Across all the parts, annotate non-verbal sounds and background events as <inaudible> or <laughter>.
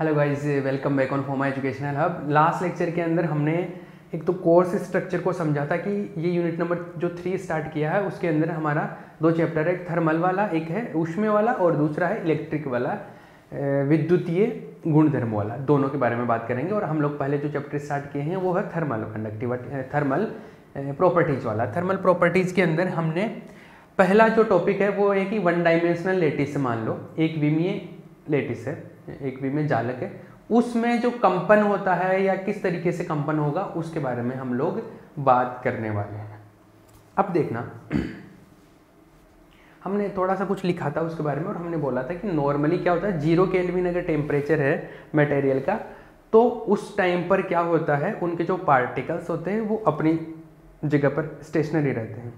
Hello guys welcome back on foma educational hub last lecture के अंदर हमने एक तो कोर्स स्ट्रक्चर को समझा था कि ये यूनिट नंबर जो थ्री स्टार्ट किया है, उसके अंदर हमारा दो चैप्टर है, एक थर्मल वाला, एक है उष्मे वाला और दूसरा है इलेक्ट्रिक वाला विद्युतीय गुणधर्म वाला। दोनों के बारे में बात करेंगे और हम लोग पहले जो चैप्टर स्टार्ट किए हैं, वो है थर्मल कंडक्टिविटी थर्मल प्रॉपर्टीज़ वाला। थर्मल प्रॉपर्टीज़ के अंदर हमने पहला जो टॉपिक है, वो है कि वन डायमेंशनल लेटिस मान लो, एक विमीय लेटिस है। एक विमीय जालक है। उसमें जो कंपन होता है या किस तरीके से कंपन होगा, उसके बारे में हम लोग बात करने वाले हैं। अब देखना, हमने थोड़ा सा कुछ लिखा था उसके बारे में और हमने बोला था कि नॉर्मली क्या होता है ज़ीरो केल्विन अगर टेम्परेचर है मटेरियल का तो उस टाइम पर क्या होता है, उनके जो पार्टिकल्स होते हैं, वो अपनी जगह पर स्टेशनरी रहते हैं।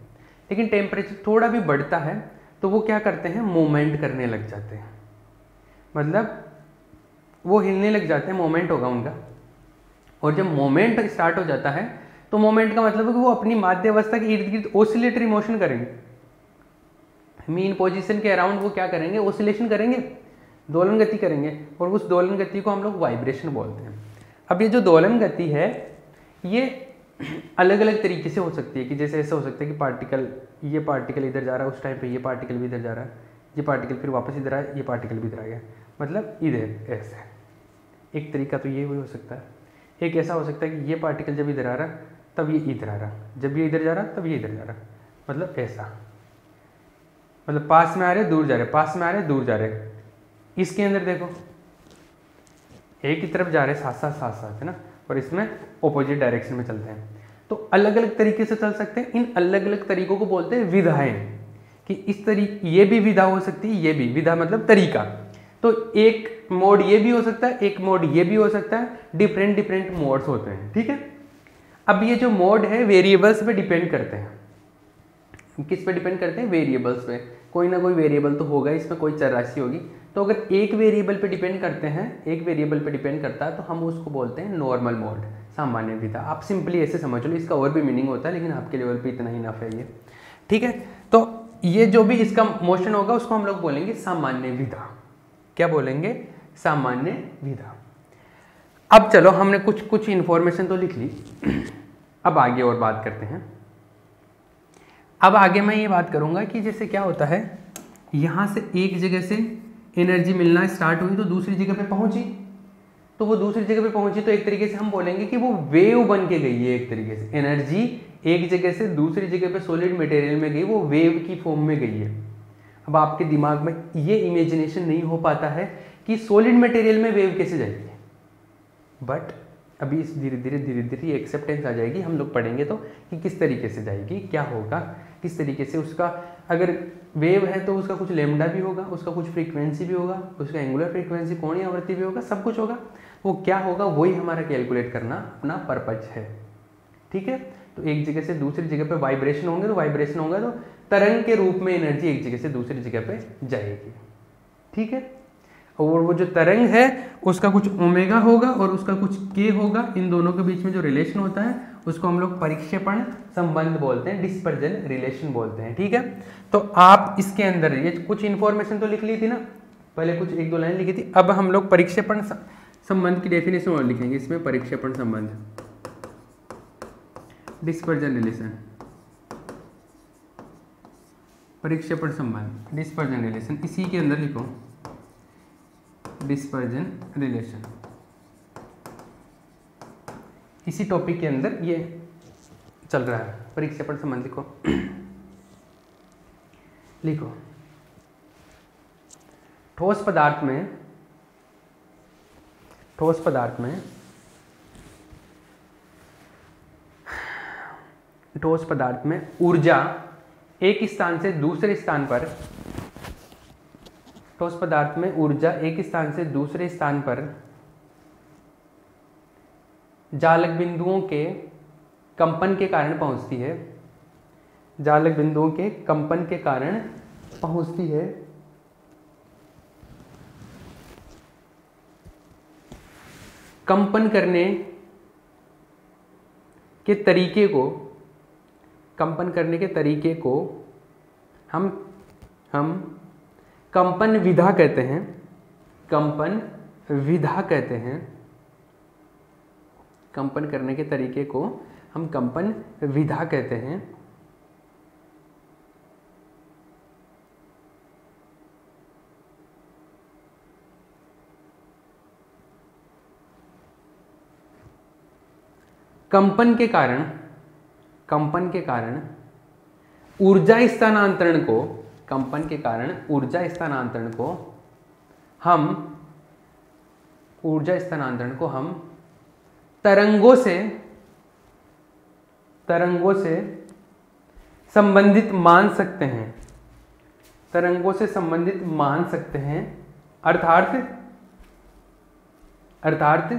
लेकिन टेम्परेचर थोड़ा भी बढ़ता है तो वो क्या करते हैं मूवमेंट करने लग जाते हैं। मतलब वो हिलने लग जाते हैं मोमेंट होगा उनका। और जब मोमेंट स्टार्ट हो जाता है तो मोमेंट का मतलब है कि वो अपनी माध्य अवस्था के इर्द गिर्द ओसिलेटरी मोशन करेंगे मीन पोजीशन के अराउंड वो क्या करेंगे? ओसिलेशन करेंगे, दोलन गति करेंगे, और उस दोलन गति को हम लोग वाइब्रेशन बोलते हैं। अब ये जो दोलन गति है, ये अलग अलग तरीके से हो सकती है कि जैसे ऐसा हो सकता है कि पार्टिकल ये पार्टिकल इधर जा रहा है, उस टाइम पे ये पार्टिकल भी इधर जा रहा है, ये पार्टिकल फिर वापस इधर आया, ये पार्टिकल भी इधर आ गया। मतलब इधर, ऐसे। एक तरीका तो ये भी हो सकता है। एक ऐसा हो सकता है कि ये पार्टिकल जब इधर आ रहा, तब ये इधर आ रहा। जब ये इधर जा रहा, तब ये इधर जा रहा। मतलब ऐसा। मतलब पास में आ रहे, दूर जा रहे। पास में आ रहे, दूर जा रहे। इसके अंदर देखो। एक ही तरफ़ जा रहे, साथ साथ साथ साथ, है ना? और इसमें ऑपोजिट डायरेक्शन में चलते हैं। तो अलग अलग तरीके से चल सकते हैं। इन अलग अलग तरीकों को बोलते हैं विधाएँ। कि इस तरीके ये भी विधा हो सकती है, ये भी। विधा मतलब तरीका। तो एक मोड ये भी हो सकता है, एक मोड ये भी हो सकता है डिफरेंट डिफरेंट मोड्स होते हैं, ठीक है? अब ये जो मोड है वेरिएबल्स पे डिपेंड करते हैं। किस पे डिपेंड करते हैं? वेरिएबल्स पे। कोई ना कोई वेरिएबल तो होगा, इसमें कोई चरराशि होगी। तो अगर एक वेरिएबल पे डिपेंड करते हैं, एक वेरिएबल पे डिपेंड करता है तो हम उसको बोलते हैं नॉर्मल मोड सामान्य विधा। आप सिंपली ऐसे समझ लो, इसका और भी मीनिंग होता है, लेकिन आपके लेवल पे इतना ही नफ है ये, ठीक है? तो ये जो भी इसका मोशन होगा, उसको हम लोग बोलेंगे सामान्य विधा। क्या बोलेंगे? सामान्य विधा अब चलो, हमने कुछ कुछ इन्फॉर्मेशन तो लिख ली। अब आगे और बात करते हैं। अब आगे मैं ये बात करूँगा कि जैसे क्या होता है, यहाँ से एक जगह से एनर्जी मिलना स्टार्ट हुई तो दूसरी जगह पे पहुँची। तो वो दूसरी जगह पे पहुँची तो एक तरीके से हम बोलेंगे कि वो वेव बन के गई है एक तरीके से। एनर्जी एक जगह से दूसरी जगह पे सॉलिड मटेरियल में गई, वो वेव की फॉर्म में गई है। अब आपके दिमाग में ये इमेजिनेशन नहीं हो पाता है कि सॉलिड मटेरियल में वेव कैसे जाएगी। बट अभी इस धीरे धीरे धीरे धीरे एक्सेप्टेंस आ जाएगी, हम लोग पढ़ेंगे तो कि किस तरीके से जाएगी, क्या होगा, किस तरीके से उसका अगर वेव है तो उसका कुछ लेमडा भी होगा, उसका कुछ फ्रीक्वेंसी भी होगा, उसका एंगुलर फ्रीक्वेंसी कोणीय आवृत्ति भी होगा, सब कुछ होगा। वो क्या होगा, वही हमारा कैलकुलेट करना अपना पर्पज है। ठीक है? तो एक जगह से दूसरी जगह पे वाइब्रेशन होंगे तो वाइब्रेशन होगा तो तरंग के रूप में एनर्जी एक जगह से दूसरी जगह पे जाएगी। ठीक है? और वो जो तरंग है, उसका कुछ ओमेगा होगा और उसका कुछ के होगा। इन दोनों के बीच में जो रिलेशन होता है, उसको हम लोग परिक्षेपण संबंध बोलते हैं डिस्पर्जन रिलेशन बोलते हैं। ठीक है? तो आप इसके अंदर, ये कुछ इंफॉर्मेशन तो लिख ली थी ना? पहले कुछ एक दो लाइन लिखी थी। अब हम लोग परीक्षेपण संबंध की डेफिनेशन और लिखेंगे। इसमें परिक्षेपण संबंध। डिस्पर्जन रिलेशन परिक्षेपण संबंध डिस्पर्जन रिलेशन इसी के अंदर लिखो डिस्पर्जन रिलेशन इसी टॉपिक के अंदर ये चल रहा है, परिक्षेपण संबंध लिखो। लिखो, ठोस पदार्थ में, ठोस पदार्थ में, ठोस पदार्थ में ऊर्जा एक स्थान से दूसरे स्थान पर, ठोस पदार्थ में ऊर्जा एक स्थान से दूसरे स्थान पर जालक बिंदुओं के कंपन के कारण पहुँचती है। जालक बिंदुओं के कंपन के कारण पहुँचती है। कंपन करने के तरीके को कंपन करने के तरीके को हम हम कंपन विधा कहते हैं। कंपन विधा कहते हैं। कंपन करने के तरीके को हम कंपन विधा कहते हैं। कंपन के कारण कंपन के कारण ऊर्जा स्थानांतरण को, कंपन के कारण ऊर्जा स्थानांतरण को हम, ऊर्जा स्थानांतरण को हम तरंगों से तरंगों से संबंधित मान सकते हैं। तरंगों से संबंधित मान सकते हैं। अर्थात अर्थात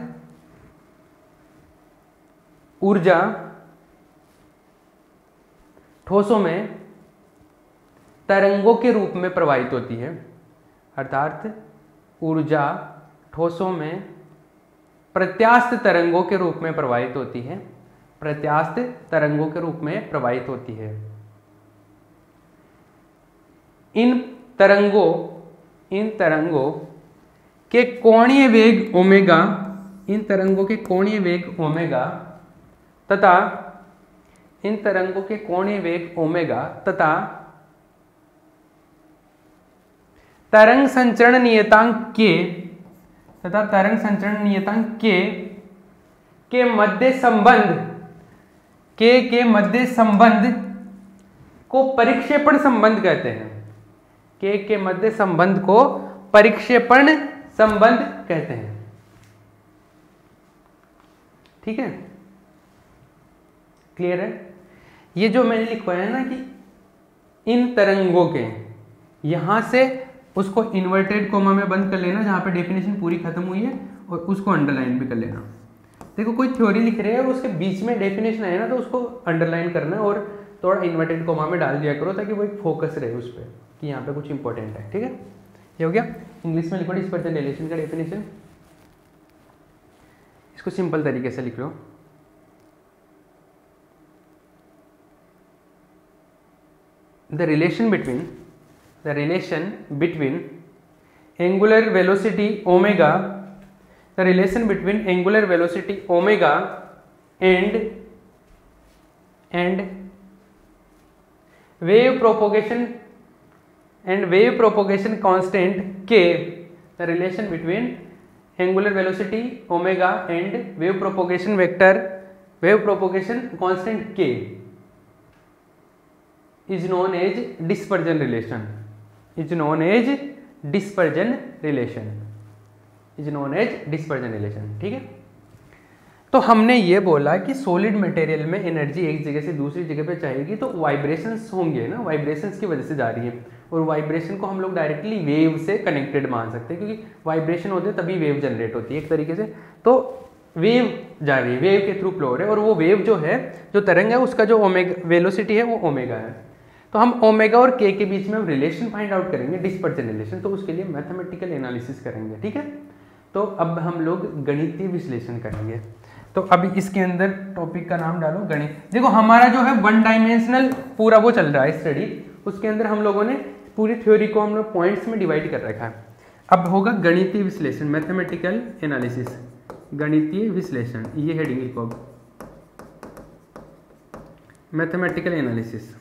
ऊर्जा ठोसों में तरंगों के रूप में प्रवाहित होती है। अर्थात ऊर्जा ठोसों में प्रत्यास्थ तरंगों के रूप में प्रवाहित होती है। प्रत्यास्थ तरंगों के रूप में प्रवाहित होती है। इन तरंगों इन तरंगों के कोणीय वेग ओमेगा, इन तरंगों के कोणीय वेग ओमेगा तथा इन तरंगों के कोणीय वेग ओमेगा तथा तरंग संचरण नियतांक के तथा तरंग संचरण नियतांक के के मध्य संबंध, के के मध्य संबंध को परिक्षेपण संबंध कहते हैं। के के मध्य संबंध को परिक्षेपण संबंध कहते हैं। ठीक है? क्लियर है? ये जो मैंने लिखवाया है ना कि इन तरंगों के, यहाँ से उसको इन्वर्टेड कोमा में बंद कर लेना, जहाँ पे डेफिनेशन पूरी खत्म हुई है, और उसको अंडरलाइन भी कर लेना। देखो, कोई थ्योरी लिख रहे हैं, और उसके बीच में डेफिनेशन है ना तो उसको अंडरलाइन करना और थोड़ा इन्वर्टेड कोमा में डाल दिया करो, ताकि वो एक फोकस रहे उस पर कि यहाँ पे कुछ इंपॉर्टेंट है, ठीक है? ये हो गया। इंग्लिश में लिखो डिस्पर्जन रिलेशन का डेफिनेशन इसको सिंपल तरीके से लिख लो। The relation between the relation between angular velocity omega the relation between angular velocity omega and and wave propagation and wave propagation constant k the relation between angular velocity omega and wave propagation vector wave propagation constant k is known as dispersion relation is known as dispersion relation is known as dispersion relation ठीक है? तो हमने ये बोला कि solid material में energy एक जगह से दूसरी जगह पे चाहिएगी तो वाइब्रेशंस होंगे ना? वाइब्रेशंस की वजह से जा रही है। और वाइब्रेशन को हम लोग डायरेक्टली वेव से कनेक्टेड मान सकते हैं, क्योंकि वाइब्रेशन होते हैं तभी वेव जनरेट होती है एक तरीके से। तो वेव जा रही है वेव के थ्रू फ्लो हो रहे और वो वेव जो है, जो तरंग है, उसका जो ओमेगा वेलोसिटी है, वो ओमेगा है। तो हम ओमेगा और के के बीच में हम रिलेशन फाइंड आउट करेंगे डिस्पर्जन रिलेशन तो उसके लिए मैथमेटिकल एनालिसिस करेंगे, ठीक है? तो अब हम लोग गणितीय विश्लेषण करेंगे। तो अभी इसके अंदर टॉपिक का नाम डालो, गणित। देखो, हमारा जो है वन डायमेंशनल पूरा वो चल रहा है स्टडी उसके अंदर हम लोगों ने पूरी थ्योरी को हम लोग पॉइंट्स में डिवाइड कर रखा है। अब होगा गणितीय विश्लेषण मैथमेटिकल एनालिसिस गणितीय विश्लेषण, ये हेडिंग लिखो अब। Mathematical analysis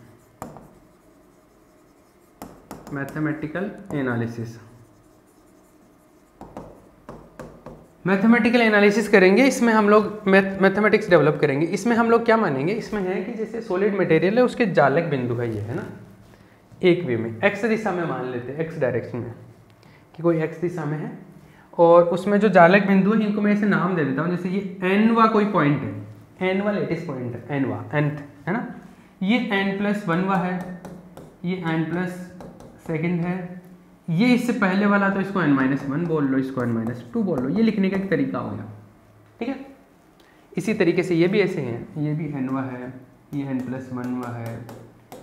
mathematical analysis mathematical analysis करेंगे, इसमें हम लोग मैथमेटिक्स डेवलप करेंगे। इसमें हम लोग क्या मानेंगे? इसमें है कि जैसे सॉलिड मटेरियल है, उसके जालक बिंदु है ये, है ना? एक वे में एक्स दिशा में मान लेते हैं एक्स डायरेक्शन में, कि कोई एक्स दिशा में है, और उसमें जो जालक बिंदु है, इनको मैं ऐसे नाम दे देता हूँ, जैसे ये एन वा कोई पॉइंट है। एन वा लेटेस्ट पॉइंट है एन वा एनथ है ना? ये एन प्लस वन वा है, ये एन प्लस सेकेंड है। ये इससे पहले वाला तो इसको एन माइनस वन बोल लो, इसको एन माइनस टू बोल लो। ये लिखने का एक तरीका हो गया। ठीक है? इसी तरीके से ये भी ऐसे हैं। ये भी एन वा है, ये एन प्लस वन वा है,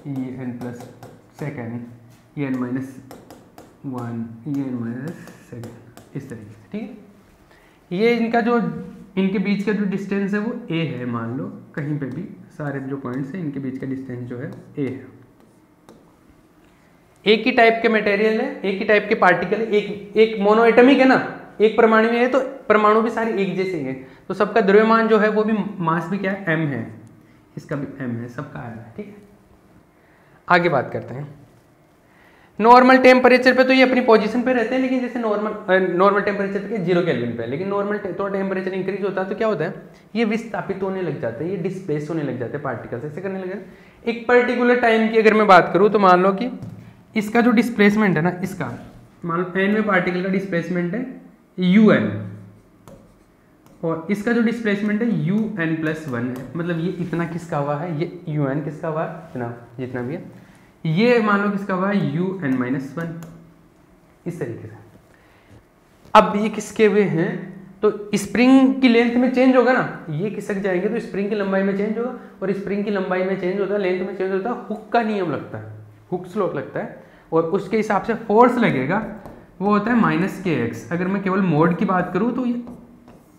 ये एन प्लस सेकेंड ये एन माइनस वन ये एन माइनस सेकेंड इस तरीके से, ठीक है? ये इनका जो, इनके बीच का जो डिस्टेंस है वो ए है, मान लो। कहीं पे भी सारे जो पॉइंट्स हैं, इनके बीच का डिस्टेंस जो है ए है। एक ही टाइप के मटेरियल है, एक ही टाइप के पार्टिकल है, एक एक मोनोएटमिक है ना, एक परमाणु में है तो परमाणु भी सारे एक जैसे हैं। तो सबका द्रव्यमान जो है वो भी मास भी क्या है? एम है। इसका भी एम है, सबका एम है, ठीक है? आगे बात करते हैं। नॉर्मल टेम्परेचर पे तो ये अपनी पोजीशन पे रहते हैं, लेकिन जैसे नॉर्मल नॉर्मल टेम्परेचर पे ज़ीरो केल्विन पे लेकिन नॉर्मल थोड़ा टेम्परेचर इंक्रीज होता है तो क्या होता है? ये विस्थापित होने लग जाते हैं, ये डिस्प्लेस होने लग जाते हैं पार्टिकल्स ऐसे करने लगे एक पर्टिकुलर टाइम की अगर मैं बात करूँ तो मान लो कि इसका जो डिस्प्लेसमेंट है ना, इसका, मान लो एन में पार्टिकल का डिस्प्लेसमेंट है यू एन और इसका जो डिस्प्लेसमेंट है यू एन प्लस वन है। मतलब ये इतना किसका हुआ है? ये यू एन किसका हुआ? है इतना, जितना भी है। ये मान लो किसका हुआ है? यू एन माइनस वन इस तरीके से। अब ये किसके हुए हैं? तो स्प्रिंग की लेंथ में चेंज होगा ना, ये खिसक जाएँगे तो स्प्रिंग की लंबाई में चेंज होगा, और स्प्रिंग की लंबाई में चेंज होता है लेंथ में चेंज होता है हुक का नियम लगता है। हुक स्लोप लगता है और उसके हिसाब से फोर्स लगेगा, वो होता है माइनस के एक्स। अगर मैं केवल मोड की बात करूँ तो ये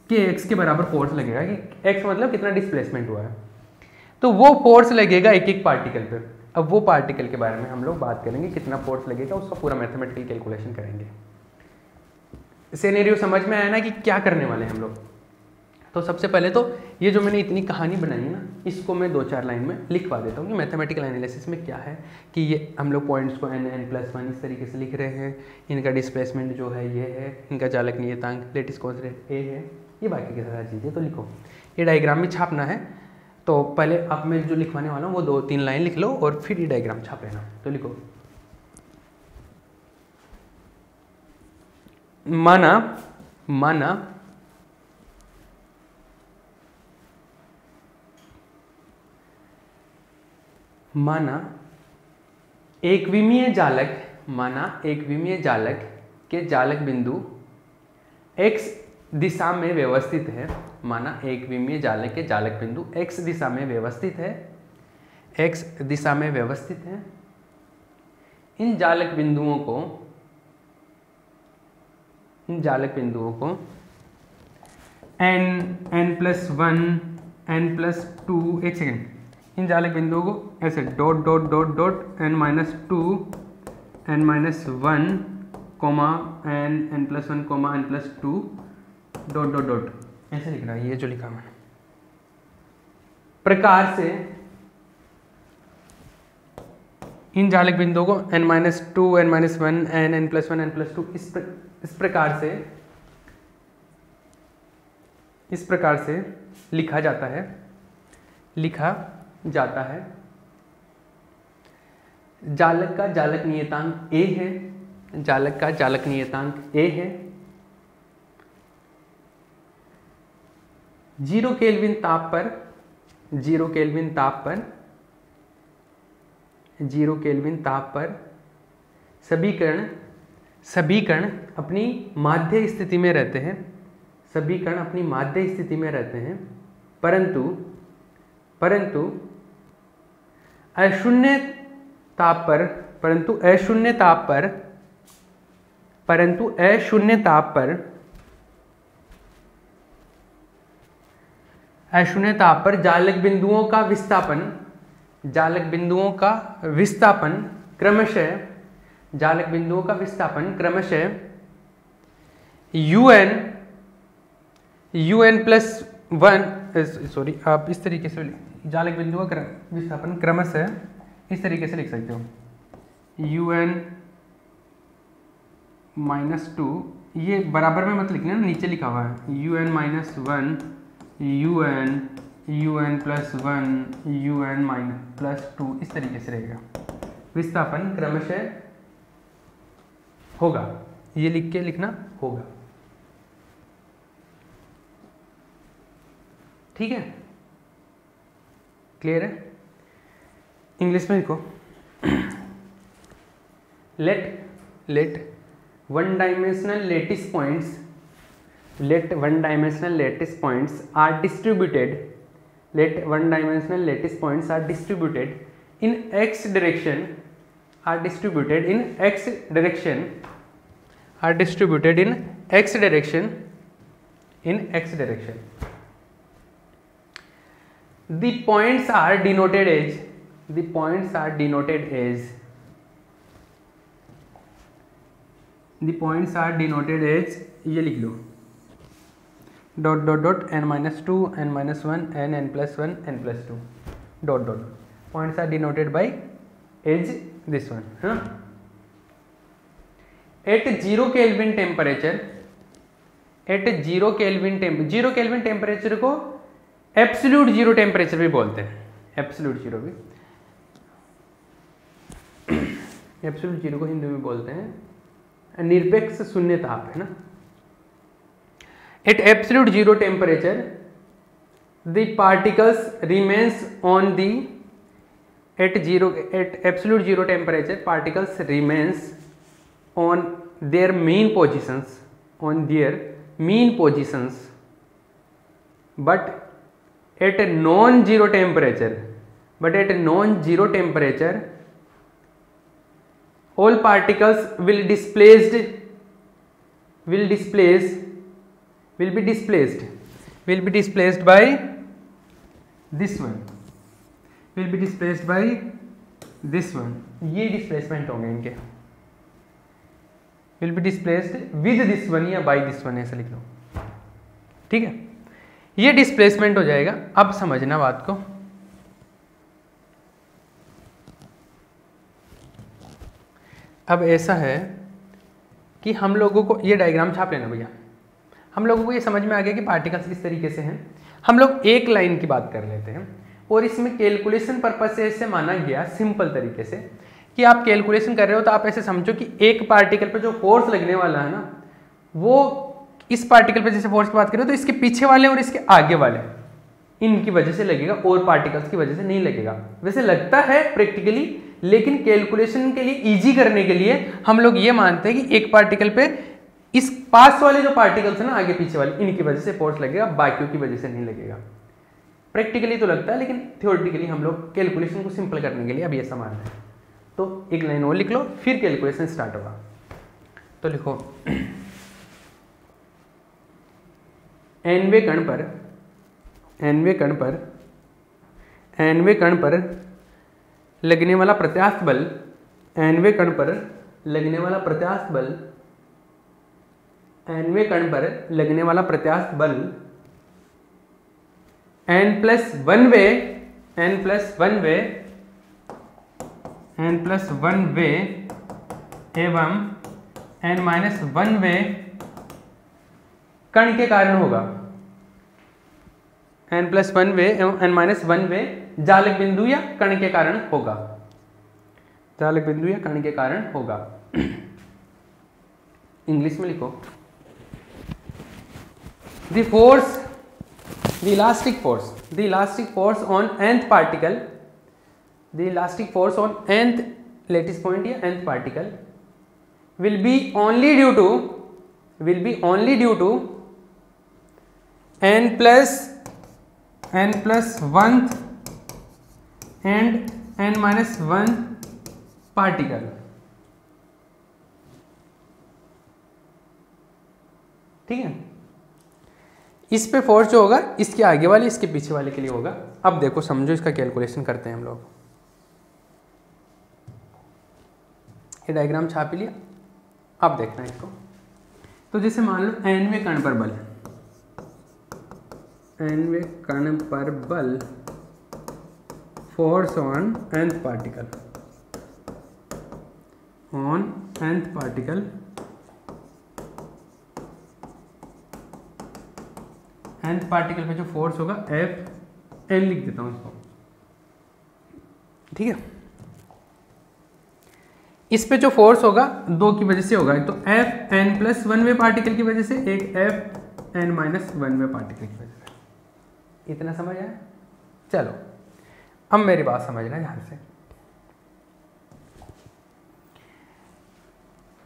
के एक्स के बराबर फोर्स लगेगा। कि एक्स मतलब कितना डिस्प्लेसमेंट हुआ है। तो वो फोर्स लगेगा एक एक पार्टिकल पे। अब वो पार्टिकल के बारे में हम लोग बात करेंगे, कितना फोर्स लगेगा, उसका पूरा मैथमेटिकल कैलकुलेशन करेंगे। सेनेरियो समझ में आया ना कि क्या करने वाले हैं हम लोग? तो सबसे पहले तो ये जो मैंने इतनी कहानी बनाई है ना, इसको मैं दो चार लाइन में लिखवा देता हूँ कि मैथमेटिकल एनालिसिस में क्या है, कि ये हम लोग पॉइंट्स को एन एन प्लस वन इस तरीके से लिख रहे हैं, इनका डिस्प्लेसमेंट जो है ये है, इनका चालक नियतांक लेटिस कॉन्सरेट ए है, ये बाकी की सारा चीज़ें तो लिखो। ये डायग्राम भी छापना है तो पहले आप मैं जो लिखवाने वाला हूँ, वो दो तीन लाइन लिख लो और फिर ये डायग्राम छाप लेना तो लिखो। माना माना माना एक विमीय जालक, माना एक विमीय जालक के जालक बिंदु x दिशा में व्यवस्थित है, माना एक विमीय जालक के जालक बिंदु x दिशा में व्यवस्थित है। X दिशा में व्यवस्थित है। इन जालक बिंदुओं को, इन जालक बिंदुओं को n n plus one n plus two एक सेकेंड। इन जालक बिंदुओं को ऐसे dot dot dot dot n minus two n minus one comma n n plus one comma n plus two dot dot dot ऐसे लिख रहा है ये जो लिखा मैंने। प्रकार से इन जालक बिंदुओं को n minus two n minus one n n plus one n plus two इस प्र, इस प्रकार से इस प्रकार से लिखा जाता है। लिखा जाता है। जालक का जालक नियतांक ए है। जालक का जालक नियतांक ए है। ज़ीरो केल्विन ताप पर, ज़ीरो केल्विन ताप पर, ज़ीरो केल्विन ताप पर सभी कण सभी कण अपनी माध्य स्थिति में रहते हैं। सभी कण अपनी माध्य स्थिति में रहते हैं। परंतु परंतु अशून्य ताप पर, परंतु अशून्य ताप पर, परंतु अशून्य ताप पर अशून्य ताप पर जालक बिंदुओं का विस्थापन, जालक बिंदुओं का विस्थापन क्रमशः, जालक बिंदुओं का विस्थापन क्रमशः u n u n plus one sorry आप इस तरीके से जालक बिंदुओं का विस्थापन क्रमशः इस तरीके से लिख सकते हो। यू एन माइनस टू ये बराबर में मत लिखना, नीचे लिखा हुआ है। U n minus one u n u n plus one u n minus plus two इस तरीके से रहेगा। विस्थापन क्रमशः होगा। ये लिख के लिखना होगा। ठीक है? क्लियर है? इंग्लिश में लिखो। Let let one dimensional lattice points let one dimensional lattice points are distributed let one dimensional lattice points are distributed in x direction are distributed in x direction are distributed in x direction in x direction the points are denoted as, the points are denoted as the points are denoted as ये लिख लो। Dot dot dot n minus two n minus one n n plus one n plus two dot dot points are denoted by as this one हाँ। At zero kelvin temperature at zero kelvin temp zero kelvin temperature को absolute zero temperature भी बोलते हैं। Absolute zero भी। <clears throat> Absolute zero को हिंदी में बोलते हैं। निरपेक्ष शून्य ताप है ना? At absolute zero temperature the particles remains on the at zero at absolute zero temperature particles remains on their mean positions on their mean positions but at non zero temperature but at non zero temperature all particles will displaced will displace will be displaced will be displaced by this one will be displaced by this one ये displacement होंगे इनके will be displaced with this one या by this one ऐसा लिख लो ठीक है ये displacement हो जाएगा। अब समझना बात को। अब ऐसा है कि हम लोगों को ये डायग्राम छाप लेना भैया। हम लोगों को ये समझ में आ गया कि पार्टिकल्स किस तरीके से हैं। हम लोग एक लाइन की बात कर लेते हैं और इसमें कैलकुलेशन पर्पज से ऐसे माना गया सिंपल तरीके से कि आप कैलकुलेशन कर रहे हो तो आप ऐसे समझो कि एक पार्टिकल पर जो फोर्स लगने वाला है ना, वो इस पार्टिकल पर जैसे फोर्स की बात करें तो इसके पीछे वाले और इसके आगे वाले, इनकी वजह से लगेगा, और पार्टिकल्स की वजह से नहीं लगेगा। वैसे लगता है प्रैक्टिकली लेकिन कैलकुलेशन के लिए इजी करने के लिए हम लोग ये मानते हैं कि एक पार्टिकल पे इस पास वाले जो पार्टिकल्स है ना, आगे पीछे वाले, इनकी वजह से फोर्स लगेगा, बाकियों की वजह से नहीं लगेगा। प्रैक्टिकली तो लगता है, लेकिन थियोरटिकली हम लोग कैलकुलेशन को सिंपल करने के लिए अब ऐसा मान रहे हैं। तो एक लाइन और लिख लो, फिर कैलकुलेशन स्टार्ट होगा। तो लिखो। एनवे कण पर, एनवे कण पर, एनवे कण पर लगने वाला प्रत्यास्थ बल, एनवे कण पर लगने वाला प्रत्यास्थ बल, एनवे कण पर लगने वाला प्रत्यास्थ बल, एन प्लस वन वे, एन प्लस वन वे, एन प्लस वन वे एवं एन माइनस वन वे कण के कारण होगा। एन प्लस वन वे एन माइनस वन वे जालक बिंदु या कण के कारण होगा। जालक बिंदु या कण के कारण होगा। <clears throat> इंग्लिश में लिखो। The force the elastic force the elastic force on nth particle the elastic force on nth lattice point या nth particle will be only due to will be only due to n plus n plus 1th and n minus 1 particle. ठीक है? इस पे force जो होगा, इसके आगे वाले, इसके पीछे वाले के लिए होगा। अब देखो, समझो इसका कैलकुलेशन करते हैं हम लोग। ये डायग्राम छाप लिया। अब देखना इसको। तो जैसे मान लो एनवे कण पर बल एनवे कण पर बल force on nth particle on nth particle nth particle पे जो फोर्स होगा एफ़ एन लिख देता हूँ इसको। ठीक है? इस पे जो फोर्स होगा, दो की वजह से होगा। एक तो एफ़ एन प्लस वन वे पार्टिकल की वजह से, एक एफ़ एन माइनस वन वे पार्टिकल की वजह से। इतना समझ आया? चलो, अब मेरी बात समझना ध्यान से।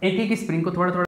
एक एक स्प्रिंग को थोड़ा थोड़ा